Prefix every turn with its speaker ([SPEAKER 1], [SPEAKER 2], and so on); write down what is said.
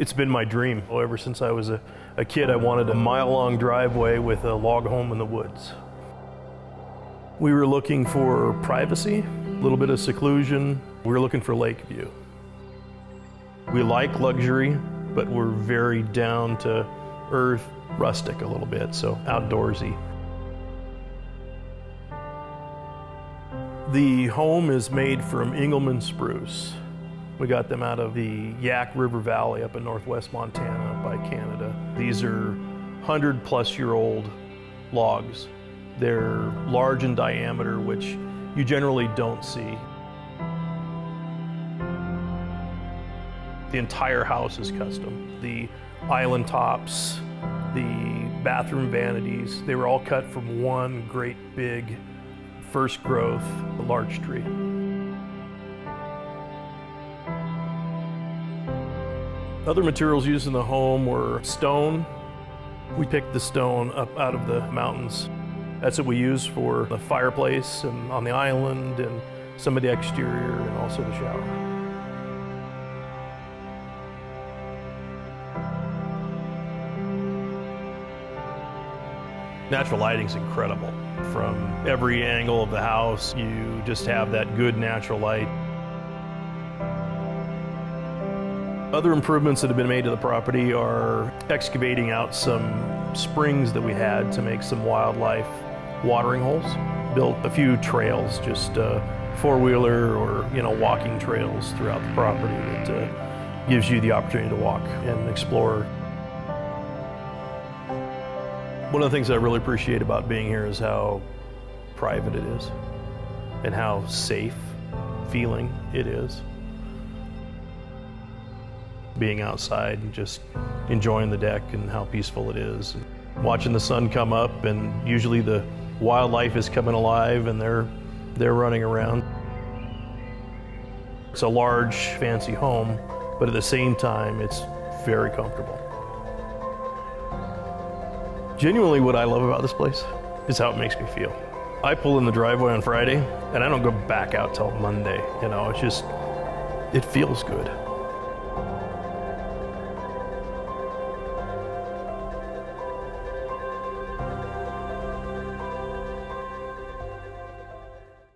[SPEAKER 1] It's been my dream. Ever since I was a, a kid, I wanted a mile long driveway with a log home in the woods. We were looking for privacy, a little bit of seclusion. We were looking for lake view. We like luxury, but we're very down to earth, rustic a little bit, so outdoorsy. The home is made from Engelmann spruce. We got them out of the Yaak River Valley up in northwest Montana by Canada. These are 100 plus year old logs. They're large in diameter, which you generally don't see. The entire house is custom. The island tops, the bathroom vanities, they were all cut from one great big first growth larch tree. Other materials used in the home were stone. We picked the stone up out of the mountains. That's what we use for the fireplace and on the island and some of the exterior and also the shower. Natural lighting's incredible. From every angle of the house, you just have that good natural light. Other improvements that have been made to the property are excavating out some springs that we had to make some wildlife watering holes. Built a few trails, just uh, four-wheeler or you know walking trails throughout the property that uh, gives you the opportunity to walk and explore. One of the things I really appreciate about being here is how private it is and how safe feeling it is being outside and just enjoying the deck and how peaceful it is. Watching the sun come up and usually the wildlife is coming alive and they're, they're running around. It's a large, fancy home, but at the same time, it's very comfortable. Genuinely, what I love about this place is how it makes me feel. I pull in the driveway on Friday and I don't go back out till Monday. You know, it's just, it feels good.